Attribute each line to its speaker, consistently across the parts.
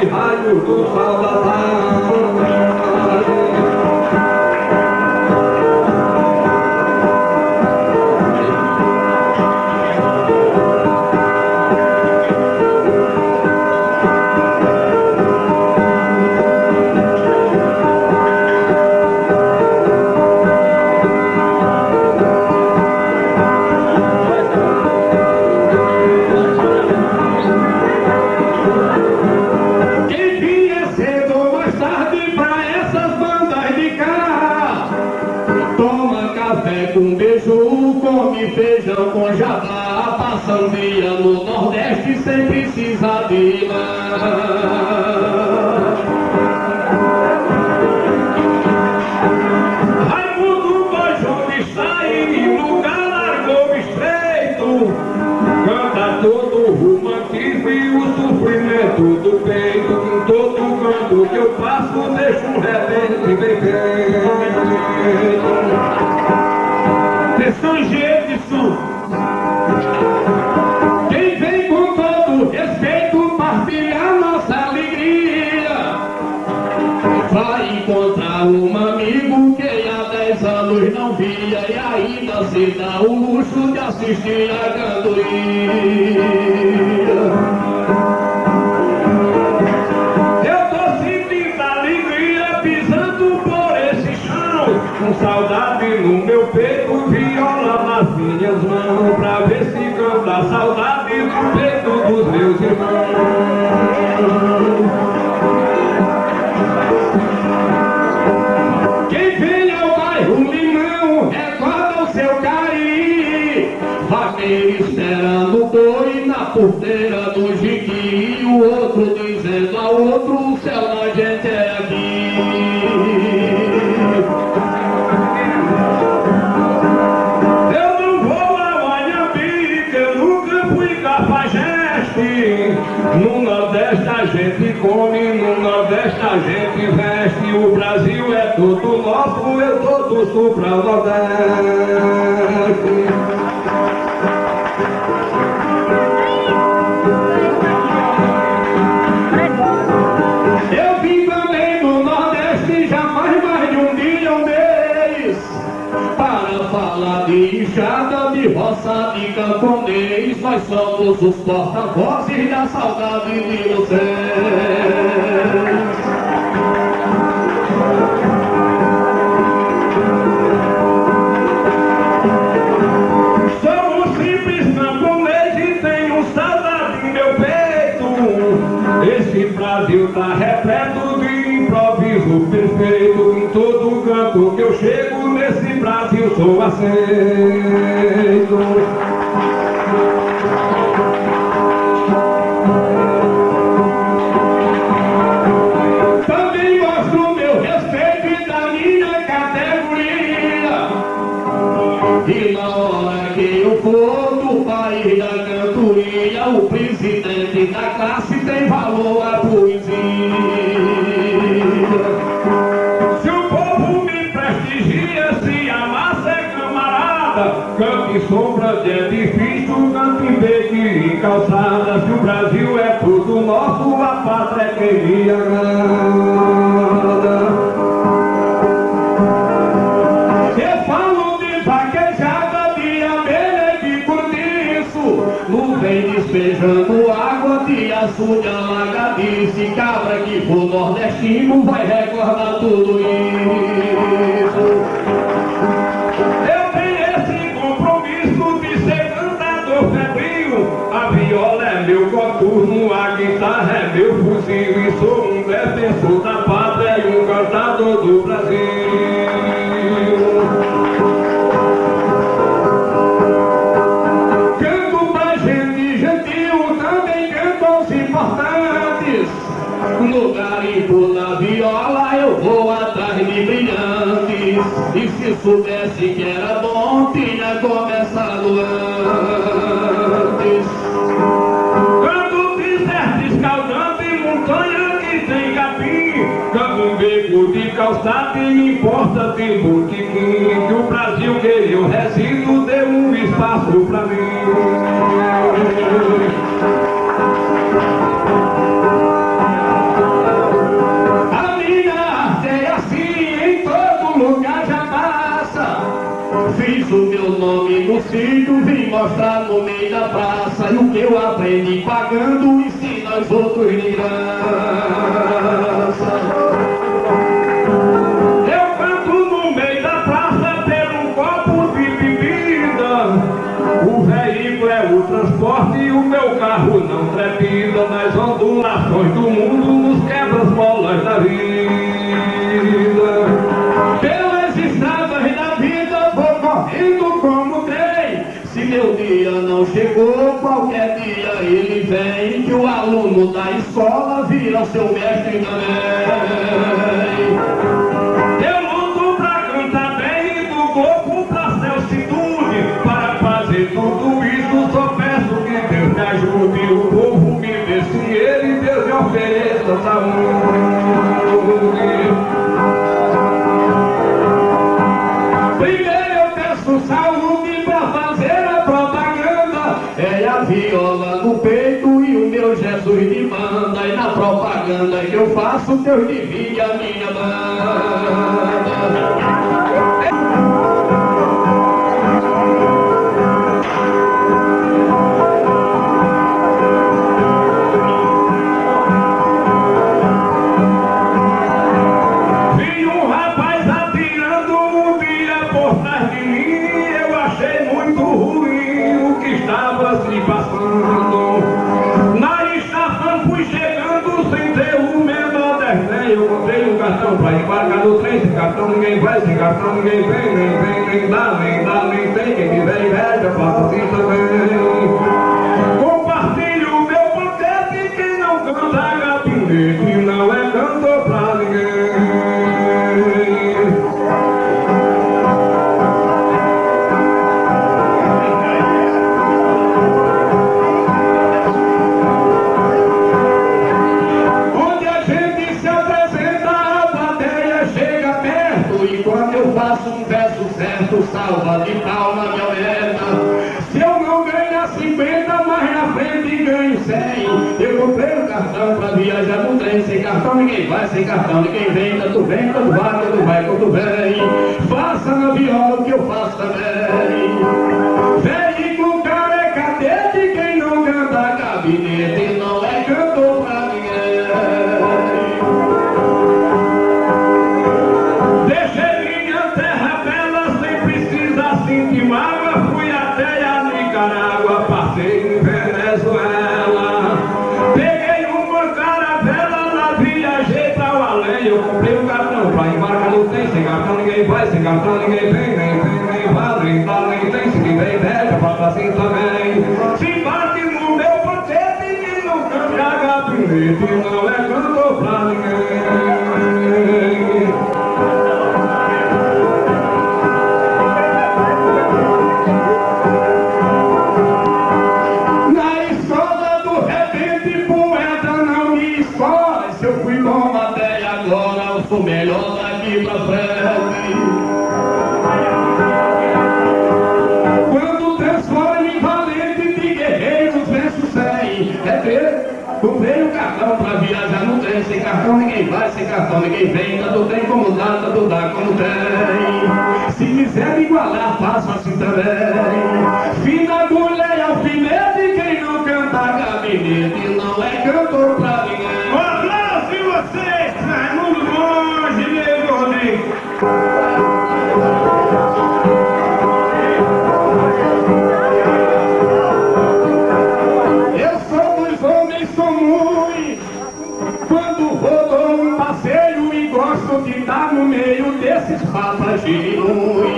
Speaker 1: misturam nos raios do sol
Speaker 2: que Com saudade no meu peito, viola nas minhas mãos Pra ver se canta saudade do peito dos meus irmãos No Nordeste a gente come, no Nordeste a gente veste. O Brasil é todo nosso, eu tô do sul pra Nordeste. Eu de roça, de camponês Nós somos os porta-vozes da saudade de vocês e. Esse Brasil tá repleto de improviso perfeito. Em todo canto que eu chego, sou aceito. E na hora que eu for do país da cantoria, o presidente da classe tem valor em sombra de edifício, canto e em calçada. Se o Brasil é tudo nosso, a pátria é agrada. Eu falo de vaquejada, de abelha e de cortiço Nuvem despejando água, de açude alagadice Cabra que for nordestino vai recordar tudo isso soubesse que era bom, tinha começado antes. Quando deserto escaldante, montanha que tem capim, canto um beco de calçada e me importa de botiquim. Que o Brasil que eu resido deu um espaço pra mim. Mostrar no meio da praça e o que eu aprendi pagando ensina aos outros de. Eu canto no meio da praça pelo copo de bebida. O veículo é o transporte e o meu carro não trepida nas ondulações do mundo, nos quebras-molas da vida. Que o aluno da escola vira seu mestre também. Que faço, Deus divide a minha banda. Vi um rapaz cartoon game crazy, cartoon game bang, bang, bang, bang, bang, bang, bang, bang, bang, bang, bang, bang, bang, bang, bang, Quando eu faço um verso certo, salva de palma me alerta. Se eu não ganhar 50, mais na frente ganho 100. Eu comprei o cartão pra viajar no trem. Sem cartão ninguém vai, sem cartão ninguém vem. Tanto vem, tanto vai, tanto vai, quanto vem. Faça na viola o que eu faço também. Cartão ninguém vem. Tanto tem como dá, tanto dá como tem. Se quiser me igualar, faço assim também. Fim da mulher e alfinete, quem não canta gabinete não é cantor pra ninguém.
Speaker 1: Aplausos e vocês, Raimundo Monge, Nego Rodrigues.
Speaker 2: E de estar no meio desses papas de luz.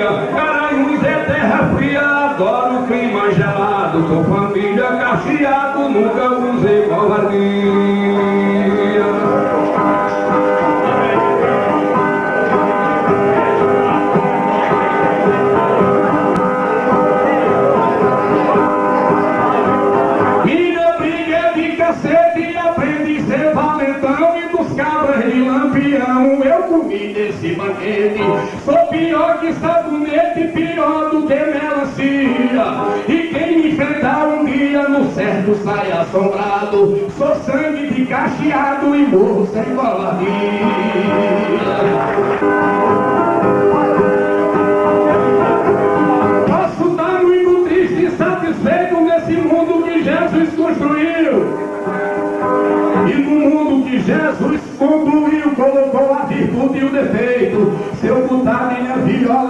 Speaker 2: fria, Garanhuns é terra fria, adoro clima gelado, Sou família cacheado, nunca
Speaker 1: usei covardia. Minha briga é de cacete, aprendi a ser valentão e dos cabras de lampião, eu comi desse banquete, sou pior que sabe pior do que melancia. E quem me enfrentar um dia no
Speaker 2: certo sai assombrado. Sou sangue de cacheado e morro sem covardia. Posso estar muito triste e satisfeito nesse mundo que Jesus construiu. E no mundo que Jesus construiu colocou a virtude e o defeito. Se eu botar minha viola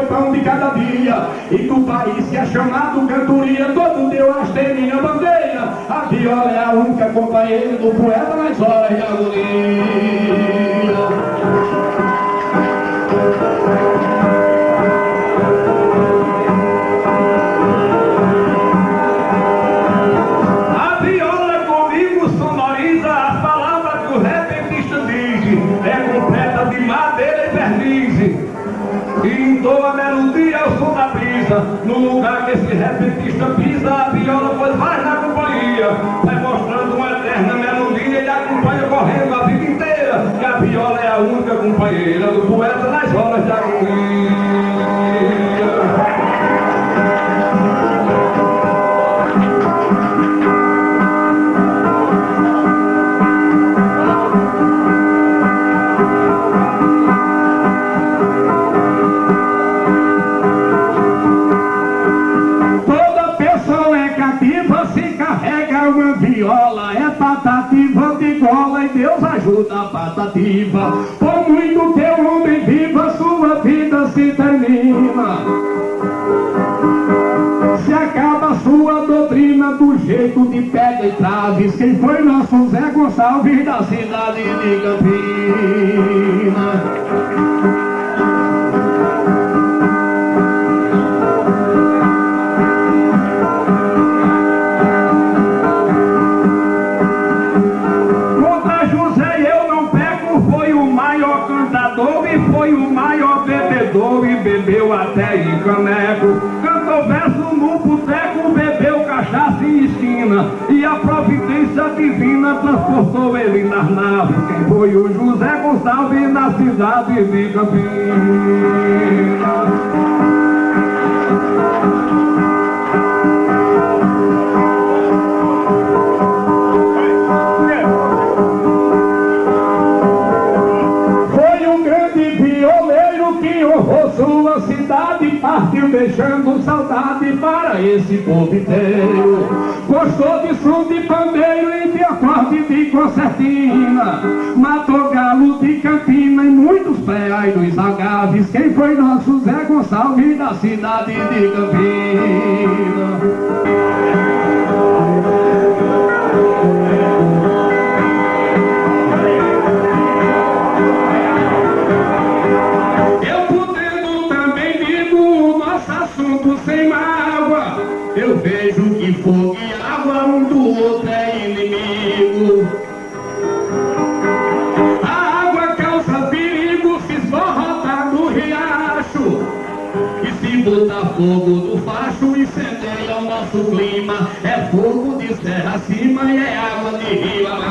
Speaker 2: o pão de cada dia. E do país que é chamado cantoria, todo Deus tem minha bandeira. A viola é a única companheira do poeta nas horas de agonia. Zé Gonçalves da
Speaker 1: foi o José Gonçalves na cidade de Campinas?
Speaker 2: Partiu deixando saudade para esse povo inteiro. Gonçalves da cidade de Campina? Eu podendo serra acima e é água de rio abaixo.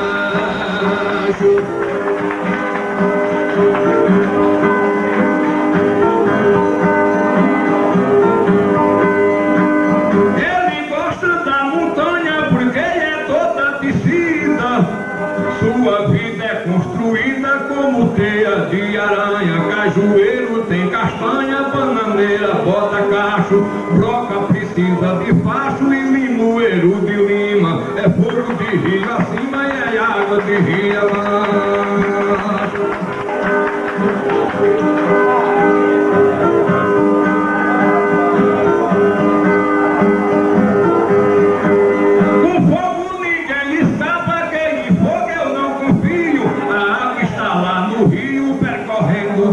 Speaker 1: Sua vida é construída como teia de aranha. Cajueiro tem castanha, bananeira, bota cacho. Broca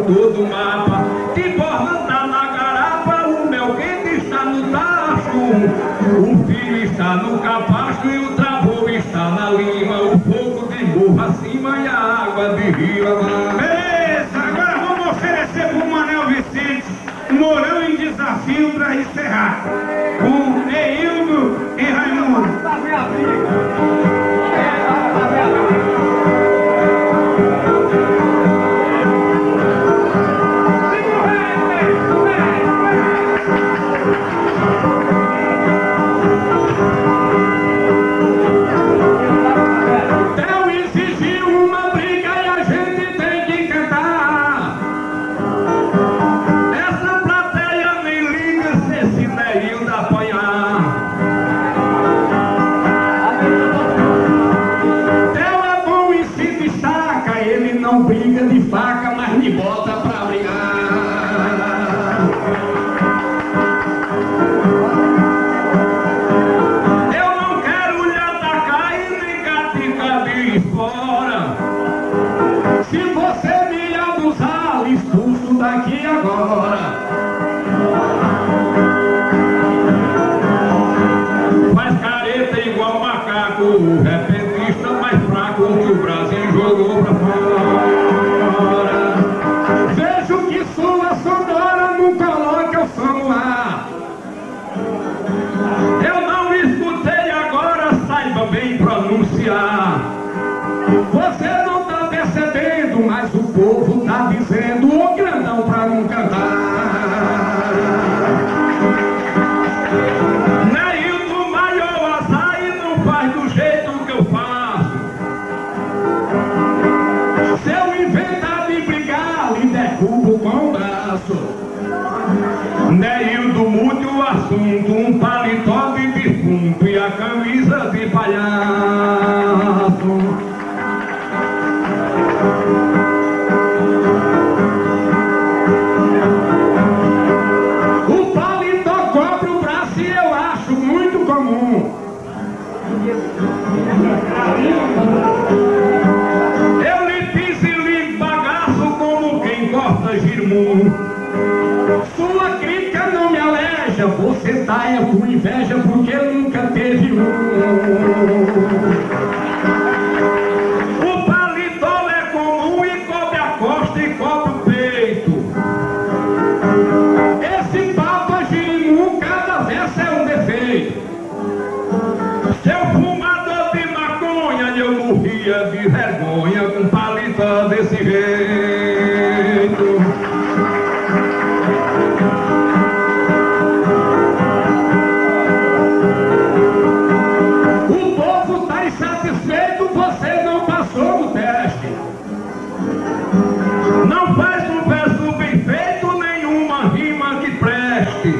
Speaker 1: todo o mapa. De borda está na garapa, o meu quente está no tacho. O fio está no capacho e o travou está na lima. Acima e a água de rio abaixo.
Speaker 3: Beleza, agora vamos oferecer pro Manel Vicente Morão em desafio para encerrar.
Speaker 1: saia com inveja não faz um verso bem feito, nenhuma rima que preste.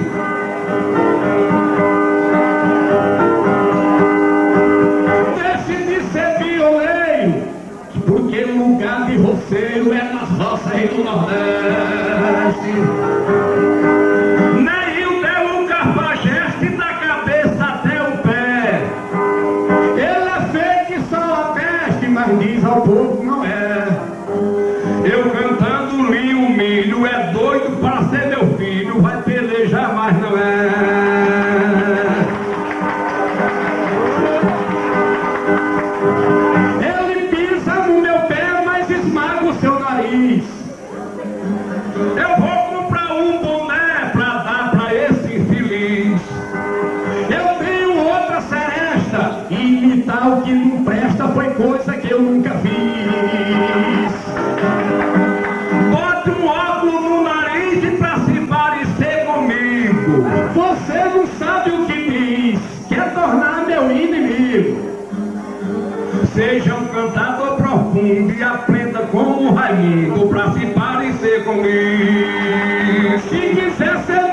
Speaker 1: Deixe de ser violeiro, porque lugar de roceiro é nas roças e no Nordeste. amigo pra se parecer comigo. Se quiser ser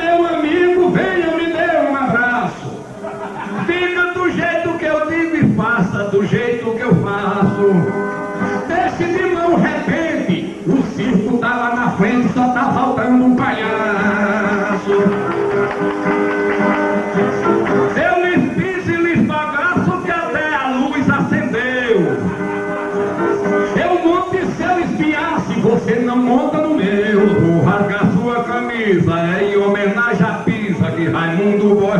Speaker 1: Tubo,